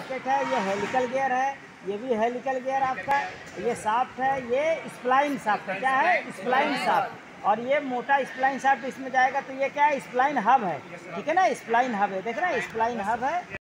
Bracket है, ये helical gear है, ये भी हेलिकल गियर आपका, ये साफ्ट है, ये स्प्लाइन साफ्ट है, क्या है? स्प्लाइन साफ्ट और ये मोटा स्प्लाइन साफ्ट इसमें जाएगा तो ये क्या है? स्प्लाइन हब है, ठीक है ना? स्प्लाइन हब है, देख रहे हैं? स्प्लाइन हब है।